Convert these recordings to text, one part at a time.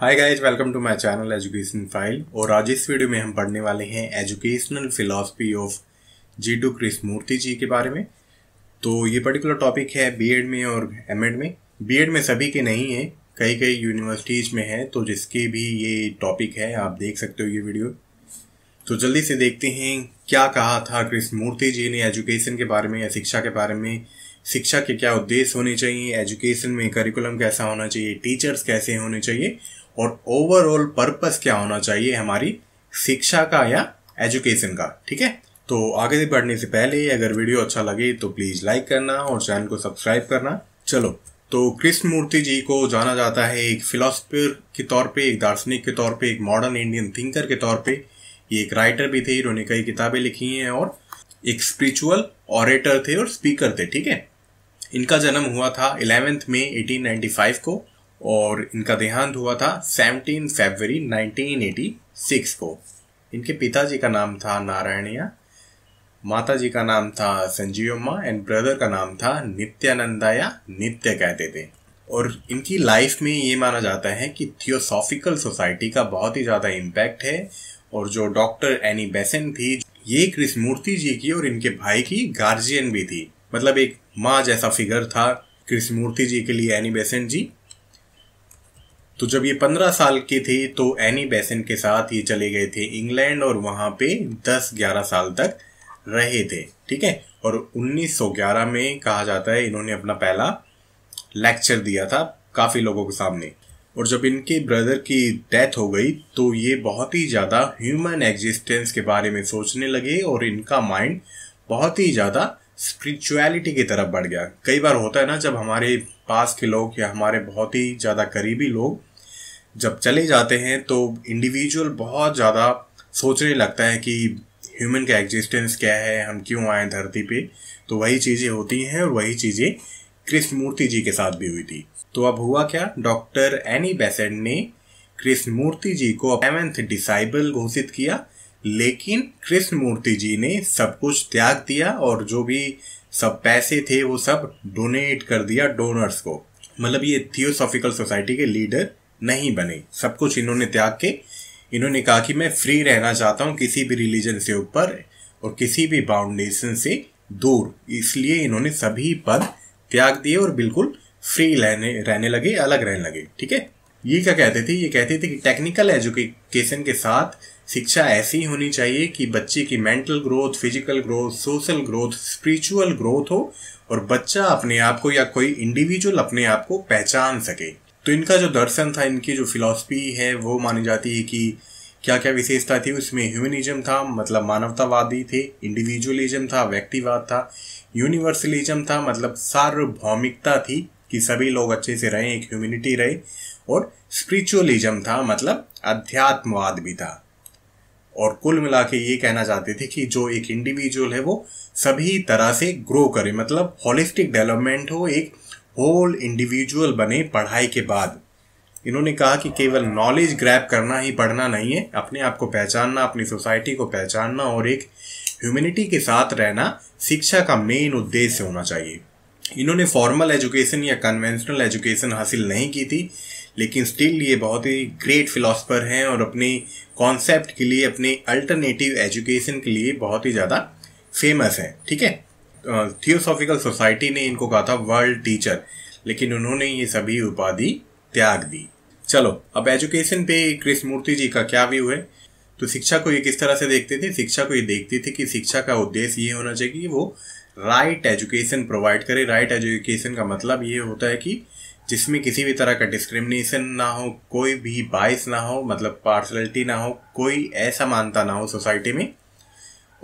Hi guys welcome to my channel education file और आज इस वीडियो में हम पढ़ने वाले हैं educational philosophy of Jiddu Krishnamurti ji के बारे में। तो ये पर्टिकुलर टॉपिक है बीएड में और एमएड में। बीएड में सभी के नहीं है कई कई यूनिवर्सिटीज़ में है तो जिसके भी ये टॉपिक है, आप देख सकते हो ये वीडियो तो जल्दी से देखते हैं, क्या कहा था कृष्णमूर्ति जी ने एजुकेशन के बारे में या शिक्षा के बारे में? शिक्षा के क्या उद्देश्य होने चाहिए? एजुकेशन में करिकुलम कैसा होना चाहिए? टीचर्स कैसे होने चाहिए? और ओवरऑल पर्पस क्या होना चाहिए हमारी शिक्षा का या एजुकेशन का, ठीक है? तो आगे बढ़ने से पहले अगर वीडियो अच्छा लगे तो प्लीज़ लाइक करना और चैनल को सब्सक्राइब करना। चलो तो कृष्णमूर्ति जी को जाना जाता है एक फिलोसफर के तौर पे, एक दार्शनिक के तौर पे, एक मॉडर्न इंडियन थिंकर के तौर पे। ये एक राइटर भी थे, इन्होंने कई किताबें लिखी हैं और एक स्पिरिचुअल ऑरेटर थे और स्पीकर थे, ठीक है? इनका जन्म हुआ था इलेवेंथ में 1895 को। और इनका देहांत हुआ था 17 फरवरी 1986 को। इनके पिताजी का नाम था नारायणिया माता जी का नाम था संजीवम्मा एंड ब्रदर का नाम था नित्यानंदा या नित्य कहते थे। और इनकी लाइफ में ये माना जाता है कि थियोसॉफिकल सोसाइटी का बहुत ही ज़्यादा इम्पैक्ट है, और जो डॉक्टर एनी बेसन थी, ये कृष्णमूर्ति जी की और इनके भाई की गार्जियन भी थी। मतलब एक माँ जैसा फिगर था कृष्णमूर्ति जी के लिए एनी बेसेंट जी। तो जब ये पंद्रह साल के थे तो एनी बेसेंट के साथ ये चले गए थे इंग्लैंड और वहाँ पे दस ग्यारह साल तक रहे थे, ठीक है? और 1911 में कहा जाता है, इन्होंने अपना पहला लेक्चर दिया था काफ़ी लोगों के सामने। और जब इनके ब्रदर की डेथ हो गई तो ये बहुत ही ज़्यादा ह्यूमन एग्जिस्टेंस के बारे में सोचने लगे और इनका माइंड बहुत ही ज़्यादा स्पिरिचुअलिटी की तरफ़ बढ़ गया। कई बार होता है ना, जब हमारे पास के लोग या हमारे बहुत ही ज़्यादा करीबी लोग जब चले जाते हैं तो इंडिविजुअल बहुत ज़्यादा सोचने लगता है कि ह्यूमन का एग्जिस्टेंस क्या है, हम क्यों आए धरती पे? तो वही चीज़ें होती हैं और वही चीज़ें कृष्णमूर्ति जी के साथ भी हुई थी। तो अब हुआ क्या? डॉक्टर एनी बेसेंट ने कृष्णमूर्ति जी को सेवेंथ डिसाइबल घोषित किया, लेकिन कृष्णमूर्ति जी ने सब कुछ त्याग दिया और जो भी सब पैसे थे वो सब डोनेट कर दिया डोनर्स को। मतलब ये थियोसॉफिकल सोसाइटी के लीडर नहीं बने। सब कुछ इन्होंने त्याग के, इन्होंने कहा कि मैं फ्री रहना चाहता हूँ किसी भी रिलीजन से ऊपर और किसी भी बाउंडेशन से दूर। इसलिए इन्होंने सभी पद त्याग दिए और बिल्कुल फ्री रहने रहने लगे, अलग रहने लगे। ठीक है? ये क्या कहते थे? ये कहते थे कि टेक्निकल एजुकेशन के साथ शिक्षा ऐसी होनी चाहिए कि बच्चे की mental growth physical growth social growth spiritual growth हो और बच्चा अपने आप को या कोई इंडिविजुअल अपने आप को पहचान सके। तो इनका जो दर्शन था, इनकी जो फिलॉसफी है, वो मानी जाती है कि क्या क्या विशेषता थी उसमें? ह्यूमनिज्म था मतलब मानवतावादी थे इंडिविजुअलिज्म था, व्यक्तिवाद था यूनिवर्सलिज्म था मतलब सार्वभौमिकता थी कि सभी लोग अच्छे से रहे, एक ह्यूमिनिटी रहे, और स्पिरिचुअलिज्म था मतलब अध्यात्मवाद भी था। और कुल मिला के ये कहना चाहते थे कि जो एक इंडिविजुअल है, वो सभी तरह से ग्रो करे मतलब होलिस्टिक डेवलपमेंट हो, एक होल इंडिविजुअल बने पढ़ाई के बाद। इन्होंने कहा कि केवल नॉलेज ग्रैप करना ही पढ़ना नहीं है, अपने आप को पहचानना, अपनी सोसाइटी को पहचानना और एक ह्यूमैनिटी के साथ रहना शिक्षा का मेन उद्देश्य होना चाहिए। इन्होंने फॉर्मल एजुकेशन या कन्वेंशनल एजुकेशन हासिल नहीं की थी, लेकिन स्टिल ये बहुत ही ग्रेट फिलोसफर हैं और अपने कॉन्सेप्ट के लिए, अपने अल्टरनेटिव एजुकेशन के लिए बहुत ही ज़्यादा फ़ेमस है, ठीक है? थियोसॉफिकल सोसाइटी ने इनको कहा था वर्ल्ड टीचर लेकिन उन्होंने ये सभी उपाधि त्याग दी। चलो, अब एजुकेशन पे कृष्णमूर्ति जी का क्या व्यू है? तो शिक्षा को ये किस तरह से देखते थे? शिक्षा को ये देखते थे कि शिक्षा का उद्देश्य ये होना चाहिए कि वो राइट एजुकेशन प्रोवाइड करे। राइट एजुकेशन का मतलब ये होता है कि जिसमें किसी भी तरह का डिस्क्रिमिनेशन ना हो, कोई भी बाइस ना हो मतलब पार्सलिटी ना हो, कोई ऐसा मानता ना हो सोसाइटी में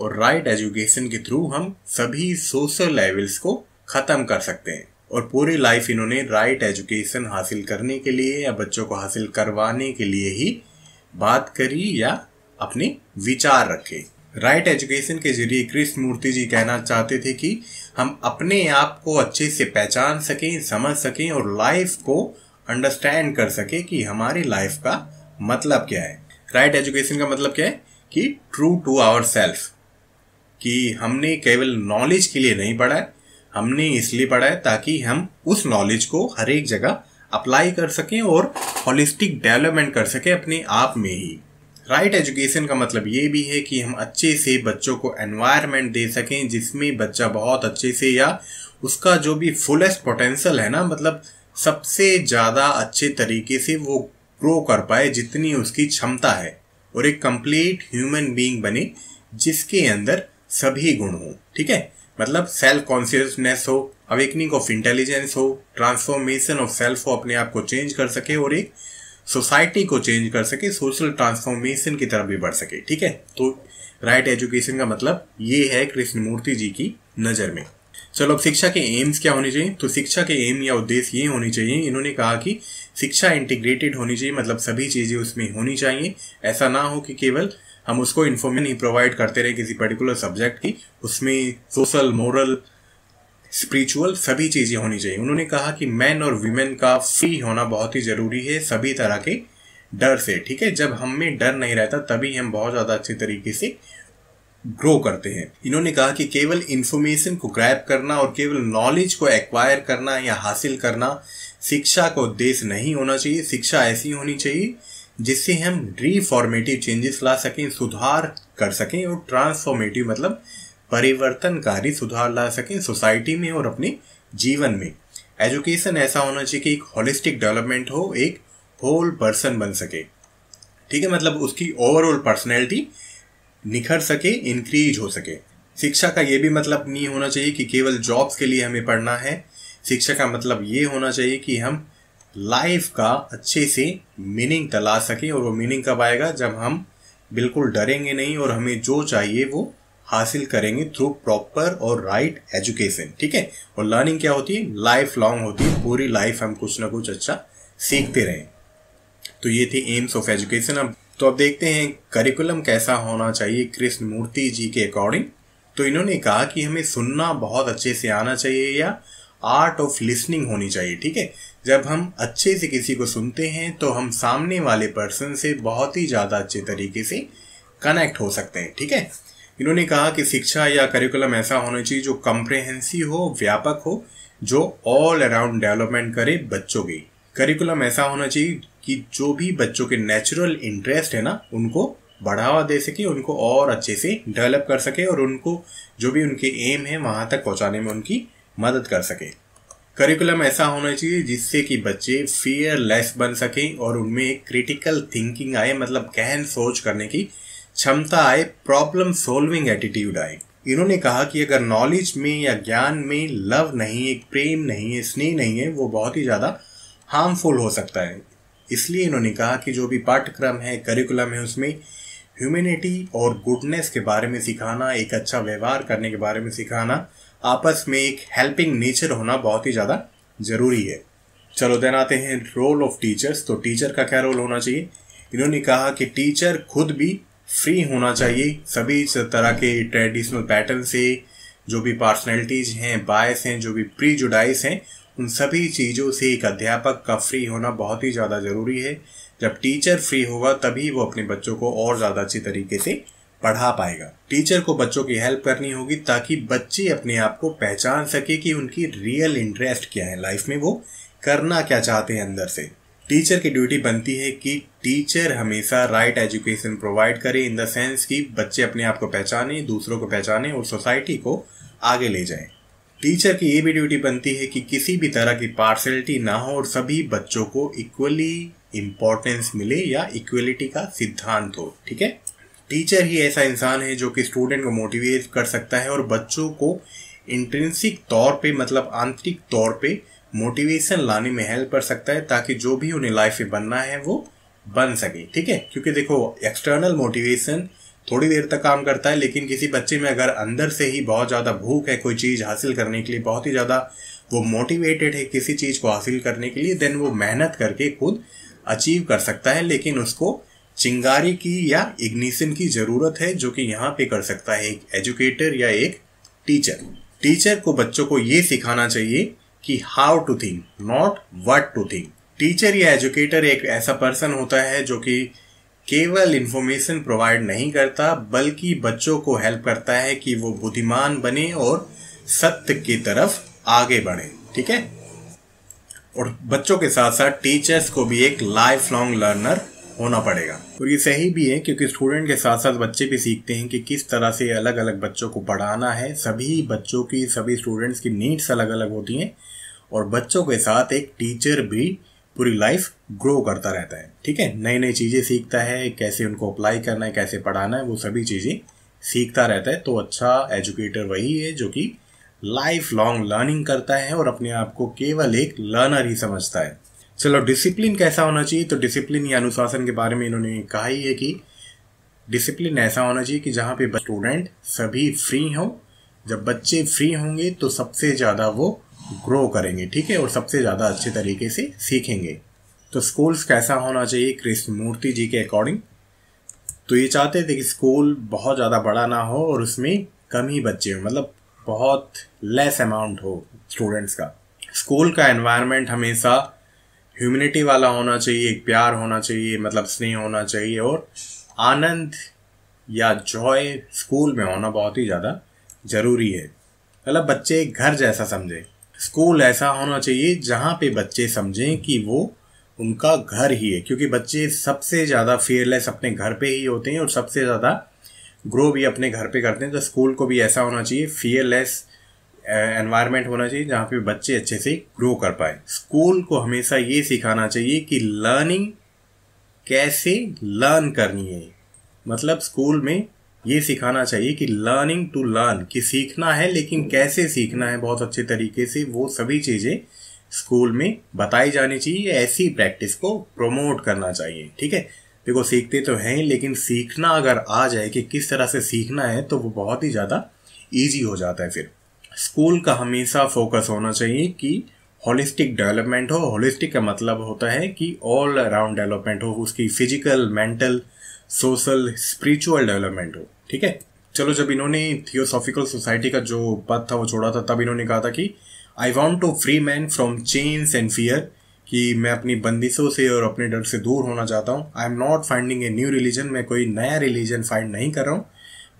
और राइट एजुकेशन के थ्रू हम सभी सोशल लेवल्स को ख़त्म कर सकते हैं। और पूरी लाइफ इन्होंने राइट एजुकेशन हासिल करने के लिए या बच्चों को हासिल करवाने के लिए ही बात करी या अपने विचार रखे। राइट एजुकेशन के ज़रिए कृष्ण मूर्ति जी कहना चाहते थे कि हम अपने आप को अच्छे से पहचान सकें, समझ सकें और लाइफ को अंडरस्टैंड कर सके कि हमारी लाइफ का मतलब क्या है। राइट right एजुकेशन का मतलब क्या है कि ट्रू टू आवर सेल्फ कि हमने केवल नॉलेज के लिए नहीं पढ़ा है, हमने इसलिए पढ़ा है ताकि हम उस नॉलेज को हर एक जगह अप्लाई कर सकें और होलिस्टिक डेवलपमेंट कर सकें अपने आप में ही। राइट right एजुकेशन का मतलब ये भी है कि हम अच्छे से बच्चों को एनवायरनमेंट दे सकें जिसमें बच्चा बहुत अच्छे से या उसका जो भी फुलेस्ट पोटेंशियल है ना मतलब सबसे ज़्यादा अच्छे तरीके से वो ग्रो कर पाए जितनी उसकी क्षमता है। और एक कंप्लीट ह्यूमन बीइंग बने जिसके अंदर सभी गुण हो, ठीक है? मतलब सेल्फ कॉन्शियसनेस हो अवेकनिंग ऑफ़ इंटेलिजेंस हो ट्रांसफॉर्मेशन ऑफ़ सेल्फ हो अपने आप को चेंज कर सके और एक सोसाइटी को चेंज कर सके सोशल ट्रांसफॉर्मेशन की तरफ़ भी बढ़ सके, ठीक है? तो राइट एजुकेशन का मतलब ये है कृष्णमूर्ति जी की नज़र में। चलो अब शिक्षा के एम्स क्या होने चाहिए? तो शिक्षा के एम या उद्देश्य ये होनी चाहिए। इन्होंने कहा कि शिक्षा इंटीग्रेटेड होनी चाहिए मतलब सभी चीज़ें उसमें होनी चाहिए। ऐसा ना हो कि केवल हम उसको इन्फॉर्मेशन ही प्रोवाइड करते रहे किसी पर्टिकुलर सब्जेक्ट की, उसमें सोशल मोरल स्पिरिचुअल सभी चीज़ें होनी चाहिए। उन्होंने कहा कि मैन और वीमेन का फ्री होना बहुत ही ज़रूरी है, सभी तरह के डर से, ठीक है? जब हम में डर नहीं रहता, तभी हम बहुत ज़्यादा अच्छे तरीके से ग्रो करते हैं। इन्होंने कहा कि केवल इंफॉर्मेशन को ग्रैप करना और केवल नॉलेज को एक्वायर करना या हासिल करना शिक्षा का उद्देश्य नहीं होना चाहिए। शिक्षा ऐसी होनी चाहिए जिससे हम रिफॉर्मेटिव चेंजेस ला सकें, सुधार कर सकें और ट्रांसफॉर्मेटिव मतलब परिवर्तनकारी सुधार ला सकें सोसाइटी में और अपने जीवन में। एजुकेशन ऐसा होना चाहिए कि एक होलिस्टिक डेवलपमेंट हो, एक होल पर्सन बन सके। ठीक है मतलब उसकी ओवरऑल पर्सनैलिटी निखर सके इंक्रीज हो सके। शिक्षा का ये भी मतलब नहीं होना चाहिए कि केवल जॉब्स के लिए हमें पढ़ना है। शिक्षा का मतलब ये होना चाहिए कि हम लाइफ का अच्छे से मीनिंग तला सकें और वो मीनिंग कब आएगा? जब हम बिल्कुल डरेंगे नहीं और हमें जो चाहिए वो हासिल करेंगे थ्रू प्रॉपर और राइट एजुकेशन ठीक है? और लर्निंग क्या होती है? लाइफ लॉन्ग होती है। पूरी लाइफ हम कुछ ना कुछ अच्छा सीखते रहें। तो ये थी एम्स ऑफ़ एजुकेशन अब तो अब देखते हैं करिकुलम कैसा होना चाहिए कृष्ण मूर्ति जी के अकॉर्डिंग तो इन्होंने कहा कि हमें सुनना बहुत अच्छे से आना चाहिए या आर्ट ऑफ़ लिसनिंग होनी चाहिए, ठीक है? जब हम अच्छे से किसी को सुनते हैं तो हम सामने वाले पर्सन से बहुत ही ज़्यादा अच्छे तरीके से कनेक्ट हो सकते हैं, ठीक है? इन्होंने कहा कि शिक्षा या करिकुलम ऐसा होना चाहिए जो कम्प्रेहेंसिव हो, व्यापक हो, जो ऑल अराउंड डेवलपमेंट करे बच्चों की। करिकुलम ऐसा होना चाहिए कि जो भी बच्चों के नेचुरल इंटरेस्ट है ना, उनको बढ़ावा दे सके, उनको और अच्छे से डेवलप कर सके और उनको जो भी उनके एम है, वहाँ तक पहुँचाने में उनकी मदद कर सके। करिकुलम ऐसा होना चाहिए जिससे कि बच्चे फियरलेस बन सकें और उनमें एक क्रिटिकल थिंकिंग आए मतलब गहन सोच करने की क्षमता आए प्रॉब्लम सोल्विंग एटीट्यूड आए। इन्होंने कहा कि अगर नॉलेज में या ज्ञान में लव नहीं है प्रेम नहीं है, स्नेह नहीं है, वो बहुत ही ज़्यादा हार्मफुल हो सकता है। इसलिए इन्होंने कहा कि जो भी पाठ्यक्रम है करिकुलम है, उसमें ह्यूमैनिटी और गुडनेस के बारे में सिखाना, एक अच्छा व्यवहार करने के बारे में सिखाना, आपस में एक हेल्पिंग नेचर होना बहुत ही ज़्यादा ज़रूरी है। चलो देन आते हैं रोल ऑफ़ टीचर्स तो टीचर का क्या रोल होना चाहिए? इन्होंने कहा कि टीचर खुद भी फ्री होना चाहिए। सभी तरह के ट्रेडिशनल पैटर्न से, जो भी पर्सनैलिटीज हैं बायस हैं, जो भी प्री जुडाइस हैं उन सभी चीज़ों से एक अध्यापक का फ्री होना बहुत ही ज़्यादा ज़रूरी है। जब टीचर फ्री होगा, तभी वो अपने बच्चों को और ज़्यादा अच्छी तरीके से पढ़ा पाएगा। टीचर को बच्चों की हेल्प करनी होगी ताकि बच्चे अपने आप को पहचान सके कि उनकी रियल इंटरेस्ट क्या है लाइफ में, वो करना क्या चाहते हैं अंदर से। टीचर की ड्यूटी बनती है कि टीचर हमेशा राइट एजुकेशन प्रोवाइड करे इन द सेंस कि बच्चे अपने आप को पहचाने, दूसरों को पहचाने और सोसाइटी को आगे ले जाएँ। टीचर की ये भी ड्यूटी बनती है कि किसी भी तरह की पार्शलिटी ना हो और सभी बच्चों को इक्वली इम्पोर्टेंस मिले या इक्वलिटी का सिद्धांत हो, ठीक है? टीचर ही ऐसा इंसान है जो कि स्टूडेंट को मोटिवेट कर सकता है और बच्चों को इंट्रेंसिक तौर पे मतलब आंतरिक तौर पे मोटिवेशन लाने में हेल्प कर सकता है ताकि जो भी उन्हें लाइफ में बनना है वो बन सके, ठीक है? क्योंकि देखो एक्सटर्नल मोटिवेशन थोड़ी देर तक काम करता है, लेकिन किसी बच्चे में अगर अंदर से ही बहुत ज़्यादा भूख है, कोई चीज़ हासिल करने के लिए, बहुत ही ज़्यादा वो मोटिवेटेड है किसी चीज़ को हासिल करने के लिए देन वो मेहनत करके खुद अचीव कर सकता है, लेकिन उसको चिंगारी की या इग्निशन की ज़रूरत है, जो कि यहाँ पे कर सकता है एक एजुकेटर या एक टीचर टीचर को बच्चों को ये सिखाना चाहिए कि how to think not what to think teacher या एजुकेटर एक ऐसा पर्सन होता है जो कि केवल इंफॉर्मेशन प्रोवाइड नहीं करता, बल्कि बच्चों को हेल्प करता है कि वो बुद्धिमान बने और सत्य की तरफ़ आगे बढ़े, ठीक है? और बच्चों के साथ साथ टीचर्स को भी एक लाइफ लॉन्ग लर्नर होना पड़ेगा। और ये सही भी है, क्योंकि स्टूडेंट के साथ साथ बच्चे भी सीखते हैं कि किस तरह से अलग अलग बच्चों को पढ़ाना है। सभी बच्चों की, सभी स्टूडेंट्स की नीड्स अलग अलग होती हैं, और बच्चों के साथ एक टीचर भी पूरी लाइफ ग्रो करता रहता है। ठीक है? नई नई चीज़ें सीखता है, कैसे उनको अप्लाई करना है, कैसे पढ़ाना है, वो सभी चीज़ें सीखता रहता है। तो अच्छा एजुकेटर वही है जो कि लाइफ लॉन्ग लर्निंग करता है और अपने आप को केवल एक लर्नर ही समझता है। चलो डिसिप्लिन कैसा होना चाहिए? तो डिसिप्लिन या अनुशासन के बारे में इन्होंने कहा ही है कि डिसिप्लिन ऐसा होना चाहिए कि जहाँ पे स्टूडेंट सभी फ्री हों। जब बच्चे फ्री होंगे तो सबसे ज़्यादा वो ग्रो करेंगे, ठीक है? और सबसे ज़्यादा अच्छे तरीके से सीखेंगे। तो स्कूल्स कैसा होना चाहिए? कृष्ण मूर्ति जी के अकॉर्डिंग तो ये चाहते थे कि स्कूल बहुत ज़्यादा बड़ा ना हो और उसमें कम ही बच्चे हो मतलब बहुत लेस अमाउंट हो स्टूडेंट्स का। स्कूल का एनवायरनमेंट हमेशा ह्यूमिनिटी वाला होना चाहिए एक प्यार होना चाहिए मतलब स्नेह होना चाहिए और आनंद या जॉय स्कूल में होना बहुत ही ज़्यादा ज़रूरी है। मतलब बच्चे घर जैसा समझे। स्कूल ऐसा होना चाहिए जहाँ पे बच्चे समझें कि वो उनका घर ही है, क्योंकि बच्चे सबसे ज़्यादा फेयरलेस अपने घर पे ही होते हैं और सबसे ज़्यादा ग्रो भी अपने घर पे करते हैं। तो स्कूल को भी ऐसा होना चाहिए फेयरलेस एनवायरनमेंट होना चाहिए जहाँ पे बच्चे अच्छे से ग्रो कर पाए। स्कूल को हमेशा ये सिखाना चाहिए कि लर्निंग कैसे लर्न करनी है। मतलब स्कूल में ये सिखाना चाहिए कि लर्निंग टू लर्न कि सीखना है लेकिन कैसे सीखना है, बहुत अच्छे तरीके से वो सभी चीज़ें स्कूल में बताई जानी चाहिए ऐसी प्रैक्टिस को प्रमोट करना चाहिए, ठीक है? देखो, सीखते तो हैं, लेकिन सीखना अगर आ जाए कि किस तरह से सीखना है तो वो बहुत ही ज़्यादा ईजी हो जाता है फिर। स्कूल का हमेशा फोकस होना चाहिए कि होलिस्टिक डेवलपमेंट हो। होलिस्टिक का मतलब होता है कि ऑल अराउंड डेवलपमेंट हो, उसकी physical mental social spiritual development हो। ठीक है? चलो, जब इन्होंने थियोसॉफिकल सोसाइटी का जो पद था वो छोड़ा था, तब इन्होंने कहा था कि I want to free man from chains and fear कि मैं अपनी बंदिशों से और अपने डर से दूर होना चाहता हूँ। I am not finding a new religion मैं कोई नया रिलीजन फाइंड नहीं कर रहा हूँ।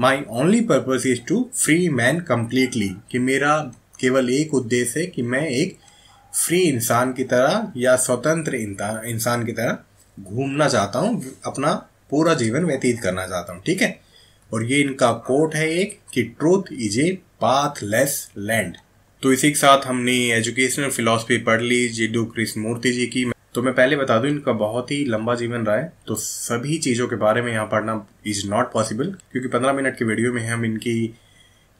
My only purpose is to free man completely कि मेरा केवल एक उद्देश्य है कि मैं एक फ्री इंसान की तरह या स्वतंत्र इंसान की तरह घूमना चाहता हूँ, अपना पूरा जीवन व्यतीत करना चाहता हूँ। ठीक है? और ये इनका कोट है एक, कि truth is a pathless land तो इसी के साथ हमने एजुकेशनल फिलोसफी पढ़ ली जिडू कृष्ण मूर्ति जी की। तो मैं पहले बता दूँ, इनका बहुत ही लंबा जीवन रहा है। तो सभी चीज़ों के बारे में यहाँ पढ़ना इज़ नॉट पॉसिबल क्योंकि पंद्रह मिनट की वीडियो में हम इनकी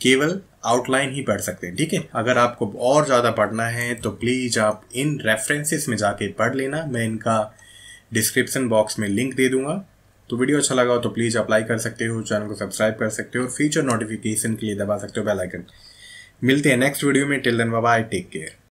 केवल आउटलाइन ही पढ़ सकते हैं, ठीक है? अगर आपको और ज़्यादा पढ़ना है तो प्लीज़ आप इन रेफरेंसेस में जाके पढ़ लेना। मैं इनका डिस्क्रिप्शन बॉक्स में लिंक दे दूँगा। तो वीडियो अच्छा लगा हो तो प्लीज़ अप्लाई कर सकते हो, चैनल को सब्सक्राइब कर सकते हो और फ्यूचर नोटिफिकेशन के लिए दबा सकते हो बेल आइकन मिलते हैं नेक्स्ट वीडियो में। Till then bye take care